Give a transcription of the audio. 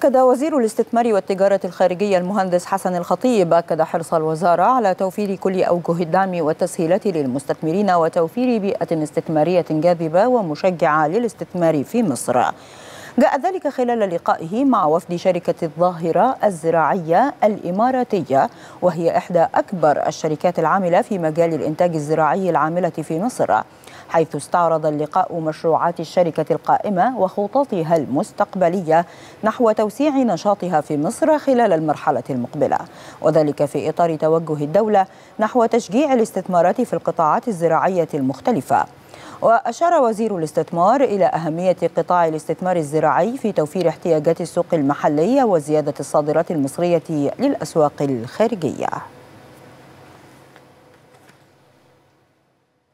أكد وزير الاستثمار والتجارة الخارجية المهندس حسن الخطيب أكد حرص الوزارة على توفير كل أوجه الدعم والتسهيلات للمستثمرين وتوفير بيئة استثمارية جاذبة ومشجعة للاستثمار في مصر. جاء ذلك خلال لقائه مع وفد شركة الظاهرة الزراعية الإماراتية وهي إحدى أكبر الشركات العاملة في مجال الإنتاج الزراعي العاملة في مصر. حيث استعرض اللقاء مشروعات الشركة القائمة وخططها المستقبلية نحو توسيع نشاطها في مصر خلال المرحلة المقبلة. وذلك في إطار توجه الدولة نحو تشجيع الاستثمارات في القطاعات الزراعية المختلفة. وأشار وزير الاستثمار إلى أهمية قطاع الاستثمار الزراعي في توفير احتياجات السوق المحلية وزيادة الصادرات المصرية للأسواق الخارجية.